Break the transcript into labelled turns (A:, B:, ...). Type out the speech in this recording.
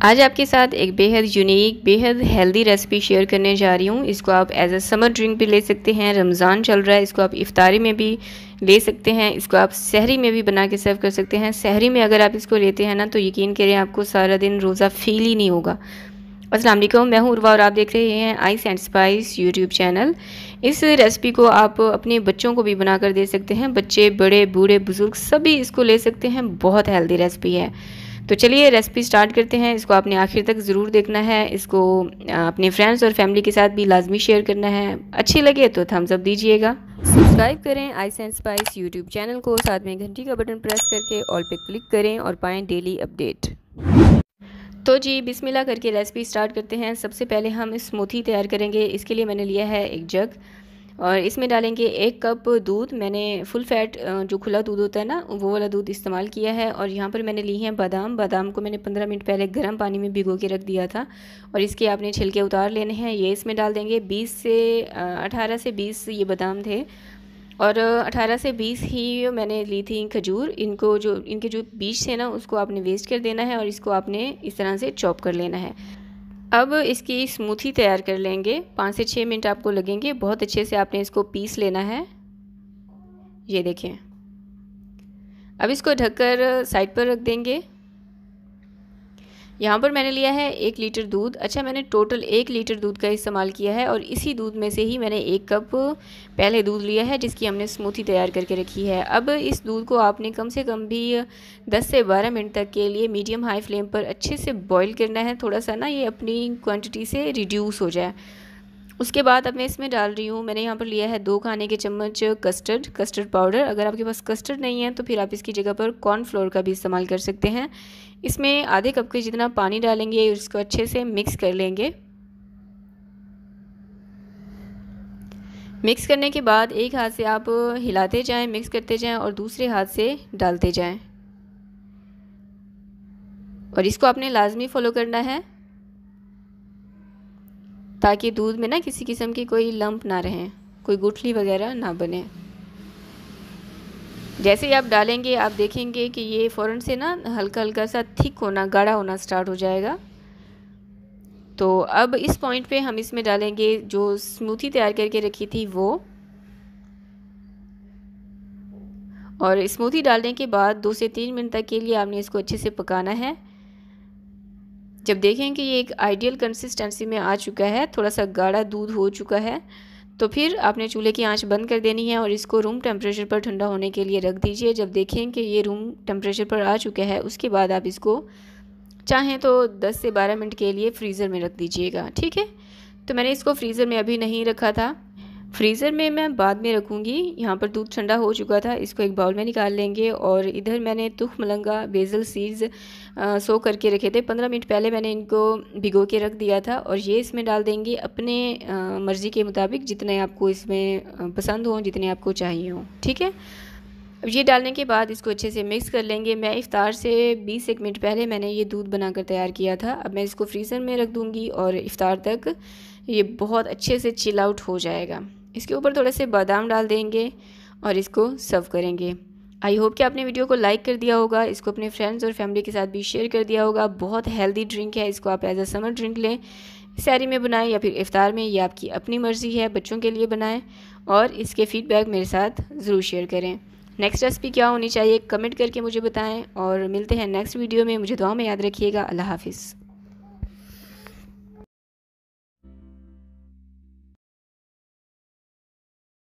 A: आज आपके साथ एक बेहद यूनिक बेहद हेल्दी रेसिपी शेयर करने जा रही हूँ। इसको आप एज अ समर ड्रिंक भी ले सकते हैं, रमज़ान चल रहा है, इसको आप इफ्तारी में भी ले सकते हैं, इसको आप सहरी में भी बना के सर्व कर सकते हैं। सहरी में अगर आप इसको लेते हैं ना तो यकीन करें आपको सारा दिन रोज़ा फील ही नहीं होगा। असलम मैं हूँ उर्वा और आप देख रहे हैं ice and spice YouTube channel इस रेसिपी को आप अपने बच्चों को भी बना कर दे सकते हैं। बच्चे, बड़े, बूढ़े, बुज़ुर्ग सभी इसको ले सकते हैं। बहुत हेल्दी रेसिपी है। तो चलिए रेसिपी स्टार्ट करते हैं। इसको आपने आखिर तक ज़रूर देखना है। इसको अपने फ्रेंड्स और फैमिली के साथ भी लाजमी शेयर करना है। अच्छी लगे तो थम्स अप दीजिएगा। सब्सक्राइब करें ice and spice YouTube channel को। साथ में घंटी का बटन प्रेस करके ऑल पे क्लिक करें और पाएँ डेली अपडेट तो जी बिस्मिल्लाह करके रेसिपी स्टार्ट करते हैं। सबसे पहले हम स्मूथी तैयार करेंगे। इसके लिए मैंने लिया है एक जग और इसमें डालेंगे एक कप दूध। मैंने फुल फैट जो खुला दूध होता है ना, वो वाला दूध इस्तेमाल किया है और यहाँ पर मैंने ली हैं बादाम। बादाम को मैंने पंद्रह मिनट पहले गर्म पानी में भिगो के रख दिया था और इसके आपने छिलके उतार लेने हैं। ये इसमें डाल देंगे बीस से अठारह से बीस ये बादाम थे और 18 से 20 ही मैंने ली थी खजूर। इनको जो, इनके जो बीज थे ना, उसको आपने वेस्ट कर देना है और इसको आपने इस तरह से चॉप कर लेना है। अब इसकी स्मूथी तैयार कर लेंगे। पाँच से छः मिनट आपको लगेंगे। बहुत अच्छे से आपने इसको पीस लेना है। ये देखें। अब इसको ढककर साइड पर रख देंगे। यहाँ पर मैंने लिया है एक लीटर दूध। अच्छा मैंने टोटल एक लीटर दूध का इस्तेमाल किया है और इसी दूध में से ही मैंने एक कप पहले दूध लिया है, जिसकी हमने स्मूथी तैयार करके रखी है। अब इस दूध को आपने कम से कम भी 10 से 12 मिनट तक के लिए मीडियम हाई फ्लेम पर अच्छे से बॉईल करना है। थोड़ा सा ना ये अपनी क्वान्टिटी से रिड्यूस हो जाए। उसके बाद अब मैं इसमें डाल रही हूँ, मैंने यहाँ पर लिया है दो खाने के चम्मच कस्टर्ड कस्टर्ड पाउडर अगर आपके पास कस्टर्ड नहीं है तो फिर आप इसकी जगह पर कॉर्नफ्लोर का भी इस्तेमाल कर सकते हैं। इसमें आधे कप के जितना पानी डालेंगे, उसको अच्छे से मिक्स कर लेंगे। मिक्स करने के बाद एक हाथ से आप हिलाते जाएँ मिक्स करते जाएँ और दूसरे हाथ से डालते जाएँ। और इसको आपने लाजमी फॉलो करना है। ताकि दूध में ना किसी किस्म की कोई लंप ना रहे, कोई गुठली वगैरह ना बने। जैसे ही आप डालेंगे, आप देखेंगे कि ये फ़ौरन से ना हल्का हल्का सा थिक होना, गाढ़ा होना स्टार्ट हो जाएगा। तो अब इस पॉइंट पे हम इसमें डालेंगे जो स्मूथी तैयार करके रखी थी वो। और स्मूथी डालने के बाद दो से तीन मिनट तक के लिए आपने इसको अच्छे से पकाना है। जब देखें कि ये एक आइडियल कंसिस्टेंसी में आ चुका है, थोड़ा सा गाढ़ा दूध हो चुका है तो फिर आपने चूल्हे की आँच बंद कर देनी है और इसको रूम टेम्परेचर पर ठंडा होने के लिए रख दीजिए। जब देखें कि ये रूम टेम्परेचर पर आ चुका है, उसके बाद आप इसको चाहें तो 10 से 12 मिनट के लिए फ्रीज़र में रख दीजिएगा, ठीक है? तो मैंने इसको फ्रीज़र में अभी नहीं रखा था। फ्रीज़र में मैं बाद में रखूँगी। यहाँ पर दूध ठंडा हो चुका था, इसको एक बाउल में निकाल लेंगे और इधर मैंने तुख मलंगा बेज़ल सीड्स सो करके रखे थे। पंद्रह मिनट पहले मैंने इनको भिगो के रख दिया था और ये इसमें डाल देंगे अपने मर्ज़ी के मुताबिक जितने आपको इसमें पसंद हों, जितने आपको चाहिए हों। ठीक है? अब ये डालने के बाद इसको अच्छे से मिक्स कर लेंगे। मैं इफ़ार से 20 एक मिनट पहले मैंने ये दूध बनाकर तैयार किया था। अब मैं इसको फ्रीज़र में रख दूँगी और इफ़ार तक ये बहुत अच्छे से चिल आउट हो जाएगा। इसके ऊपर थोड़े से बादाम डाल देंगे और इसको सर्व करेंगे। आई होप कि आपने वीडियो को लाइक कर दिया होगा, इसको अपने फ्रेंड्स और फैमिली के साथ भी शेयर कर दिया होगा। बहुत हेल्दी ड्रिंक है, इसको आप एज अ समर ड्रिंक लें। सैरी में बनाएँ या फिर इफ़ार में, ये आपकी अपनी मर्ज़ी है, बच्चों के लिए बनाएँ और इसके फ़ीडबैक मेरे साथ ज़रूर शेयर करें। नेक्स्ट रेसिपी क्या होनी चाहिए कमेंट करके मुझे बताएँ और मिलते हैं नेक्स्ट वीडियो में। मुझे दुआ में याद रखिएगा। अल्लाह हाफिज़।